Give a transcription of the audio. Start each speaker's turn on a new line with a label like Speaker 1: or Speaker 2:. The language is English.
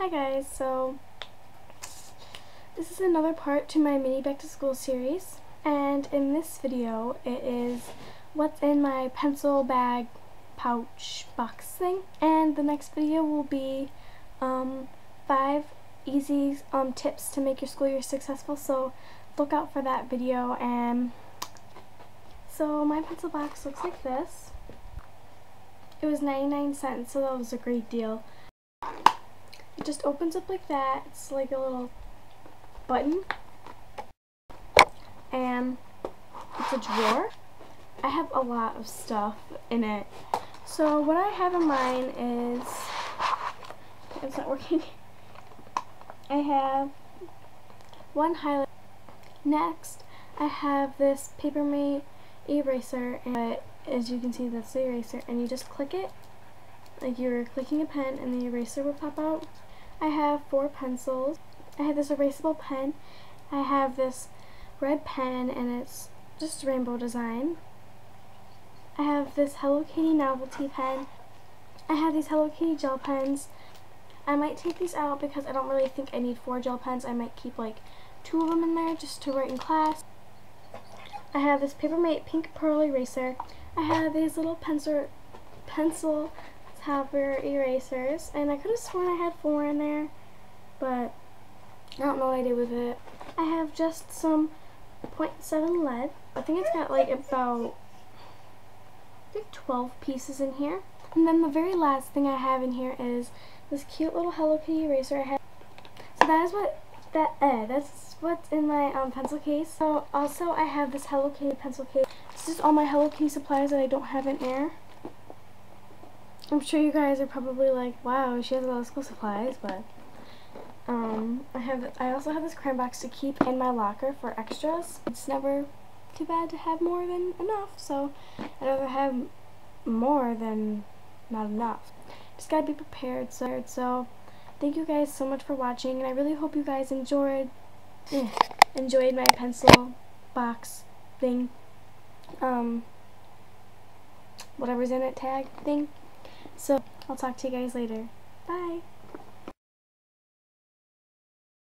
Speaker 1: Hi guys, so this is another part to my mini back to school series. And in this video it is what's in my pencil bag pouch box thing. And the next video will be um, five easy um, tips to make your school year successful. So look out for that video. And so my pencil box looks like this. It was 99 cents so that was a great deal. It just opens up like that. It's like a little button. And it's a drawer. I have a lot of stuff in it. So what I have in mine is, it's not working. I have one highlight. Next, I have this Papermate eraser, and as you can see, that's the eraser, and you just click it, like you're clicking a pen, and the eraser will pop out. I have four pencils. I have this erasable pen. I have this red pen and it's just rainbow design. I have this Hello Kitty novelty pen. I have these Hello Kitty gel pens. I might take these out because I don't really think I need four gel pens. I might keep like two of them in there just to write in class. I have this Papermate pink pearl eraser. I have these little pencil pencil topper erasers, and I could have sworn I had four in there, but I don't know what I did with it. I have just some 0.7 lead. I think it's got like about I think 12 pieces in here. And then the very last thing I have in here is this cute little Hello Kitty eraser I have. So that is what that eh, that's what's in my um, pencil case. So also I have this Hello Kitty pencil case. This is all my Hello Kitty supplies that I don't have in there. I'm sure you guys are probably like, wow, she has a lot of school supplies, but um, I have. I also have this crayon box to keep in my locker for extras. It's never too bad to have more than enough, so I'd rather have more than not enough. Just gotta be prepared. So, so thank you guys so much for watching, and I really hope you guys enjoyed eh, enjoyed my pencil box thing. Um, whatever's in it tag thing. So I'll talk to you guys later. Bye.